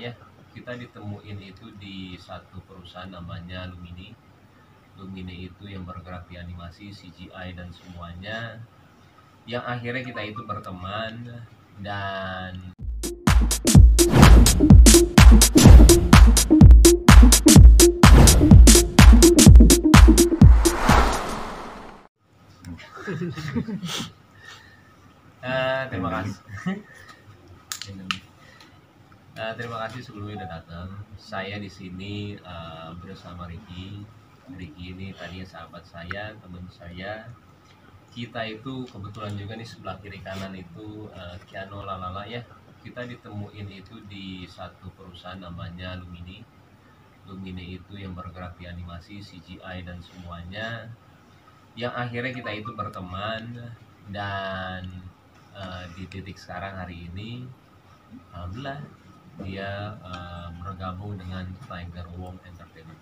ya. Kita ditemuin itu di satu perusahaan namanya Lumini. Lumini itu yang bergerak di animasi CGI dan semuanya. Yang akhirnya kita itu berteman dan Eh, terima kasih Eh, terima kasih sebelumnya udah datang. Saya di sini eh, bersama Ricky. Ricky ini tadinya sahabat saya, teman saya. Kita itu kebetulan juga nih sebelah kiri kanan itu eh, Kiano Lalala ya. Kita ditemuin itu di satu perusahaan namanya Lumini. Lumini itu yang bergerak di animasi, CGI dan semuanya. Yang akhirnya kita itu berteman dan eh, di titik sekarang hari ini alhamdulillah dia eh, bergabung dengan Tiger Wong Entertainment.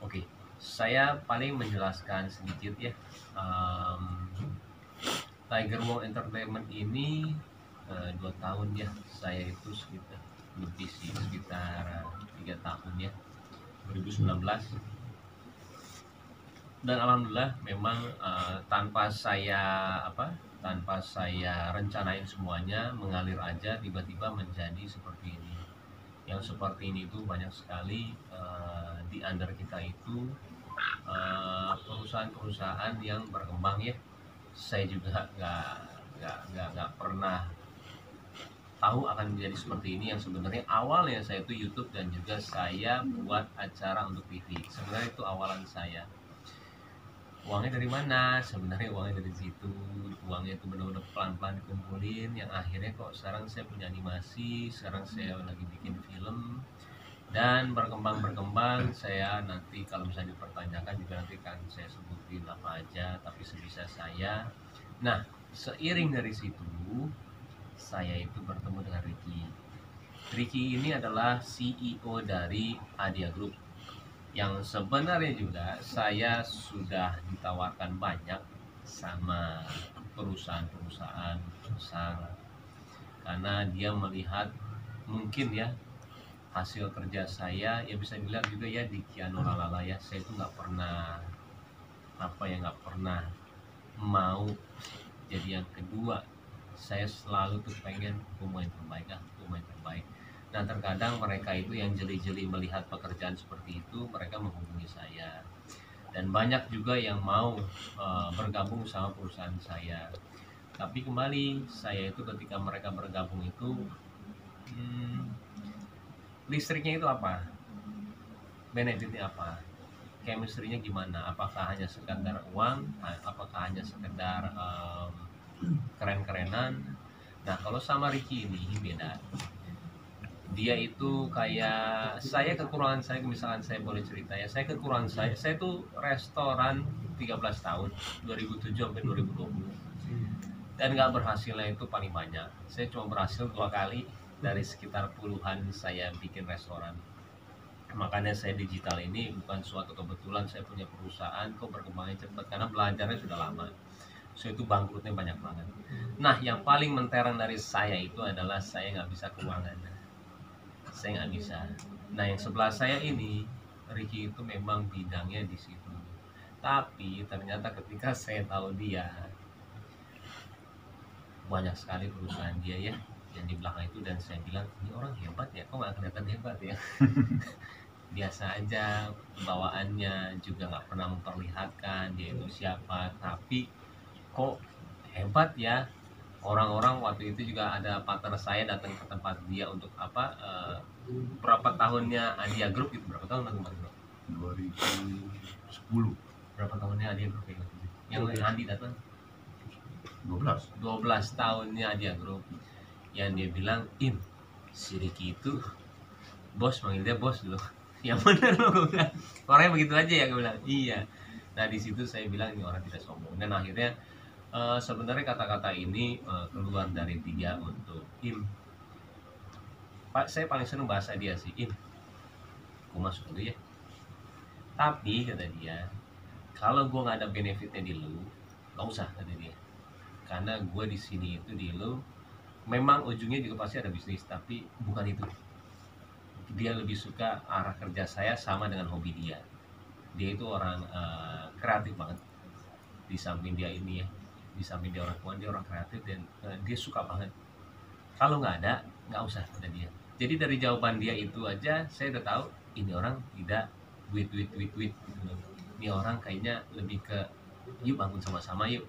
Oke, saya paling menjelaskan sedikit ya. Em, Tiger Wong Entertainment ini eh, dua tahun ya. Saya itu sekitar lebih sih sekitar tiga tahun ya. 2019 dan alhamdulillah memang eh, tanpa saya apa tanpa saya rencanain semuanya mengalir aja tiba-tiba menjadi seperti ini. Yang seperti ini itu banyak sekali eh, di under kita itu eh, perusahaan-perusahaan yang berkembang ya. Saya juga nggak nggak nggak pernah tahu akan menjadi seperti ini. Yang sebenarnya awalnya saya itu YouTube dan juga saya buat acara untuk TV sebenarnya itu awalan saya uangnya dari mana? Sebenarnya uangnya dari situ. Uangnya itu benar-benar pelan-pelan dikumpulin. Yang akhirnya kok sekarang saya punya animasi sekarang saya lagi bikin film. Dan berkembang berkembang saya nanti kalau misalnya dipertanyakan juga nanti kan saya sebutin apa aja tapi sebisa saya. Nah seiring dari situ saya itu bertemu dengan Ricky. Ricky ini adalah CEO dari Adia Group yang sebenarnya juga saya sudah ditawarkan banyak sama perusahaan-perusahaan besar. Karena dia melihat mungkin ya hasil kerja saya ya bisa dilihat juga ya di Kiano Lalala ya saya itu nggak pernah apa ya nggak pernah mau jadi yang kedua. Saya selalu tuh pengen pemain terbaik ah pemain terbaik Nah terkadang mereka itu yang jeli-jeli melihat pekerjaan seperti itu mereka menghubungi saya dan banyak juga yang mau eh, bergabung sama perusahaan saya. Tapi kembali saya itu ketika mereka bergabung itu hmm, listriknya itu apa? Benefitnya apa? Chemistry-nya gimana? Apakah hanya sekedar uang? Apakah hanya sekedar em, keren-kerenan? Nah kalau sama Ricky ini beda dia itu kayak saya kekurangan saya misalkan saya boleh cerita ya saya kekurangan saya saya tuh restoran 13 tahun 2007 sampai 2020 dan nggak berhasilnya itu paling banyak. Saya cuma berhasil dua kali dari sekitar puluhan saya bikin restoran. Makanya saya digital ini bukan suatu kebetulan saya punya perusahaan kok berkembangnya cepat karena belajarnya sudah lama. So itu bangkrutnya banyak banget. Nah yang paling mentereng dari saya itu adalah saya nggak bisa keuangan saya nggak bisa. Nah yang sebelah saya ini Ricky itu memang bidangnya di situ. Tapi ternyata ketika saya tahu dia banyak sekali perusahaan dia ya yang di belakang itu dan saya bilang ini orang hebat ya kok nggak kelihatan hebat ya? Biasa aja bawaannya juga nggak pernah memperlihatkan dia itu siapa. Tapi kok hebat ya orang-orang waktu itu juga ada partner saya datang ke tempat dia untuk apa eh, berapa tahunnya Adia Group itu berapa tahun kemarin bro? 2010 berapa tahunnya Adia Group ya yang Andi datang? 12 12 tahunnya Adia Group. Yang dia bilang Im si Ricky itu bos manggil dia bos loh yang bener loh gue bilang. Orangnya begitu aja ya gue bilang. Iya. Nah di situ saya bilang ini orang tidak sombong. Dan akhirnya eh, sebenarnya kata-kata ini eh, keluar dari dia untuk Im. Pak saya paling seneng bahasa dia sih Im. Gue masuk dulu ya. Tapi kata dia kalau gue nggak ada benefitnya di lu nggak usah kata dia. Karena gue di sini itu di lu memang ujungnya juga pasti ada bisnis tapi bukan itu. Dia lebih suka arah kerja saya sama dengan hobi dia. Dia itu orang uh, kreatif banget di samping dia ini ya di samping dia orang tua dia orang kreatif dan uh, dia suka banget. Kalau nggak ada nggak usah ada dia. Jadi dari jawaban dia itu aja saya udah tahu ini orang tidak wait wait wait wait ini orang kayaknya lebih ke yuk bangun sama-sama yuk.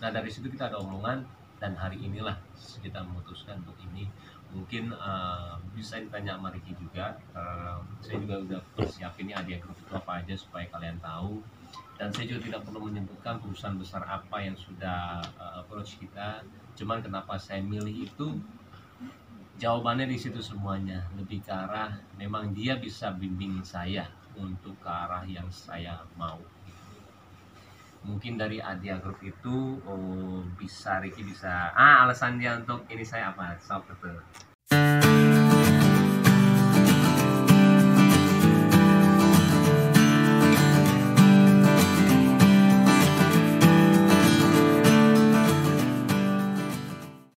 Nah dari situ kita ada omongan dan hari inilah kita memutuskan untuk ini. Mungkin uh, bisa ditanya sama Ricky juga. Uh, saya juga udah persiapin ini adia grup itu apa aja supaya kalian tahu dan saya juga tidak perlu menyebutkan perusahaan besar apa yang sudah uh, approach kita. Cuman kenapa saya milih itu? Jawabannya di situ semuanya. Lebih ke arah memang dia bisa bimbing saya untuk ke arah yang saya mau. Mungkin dari Adia Group itu oh, bisa Ricky bisa ah alasan dia untuk ini saya apa? Soft betul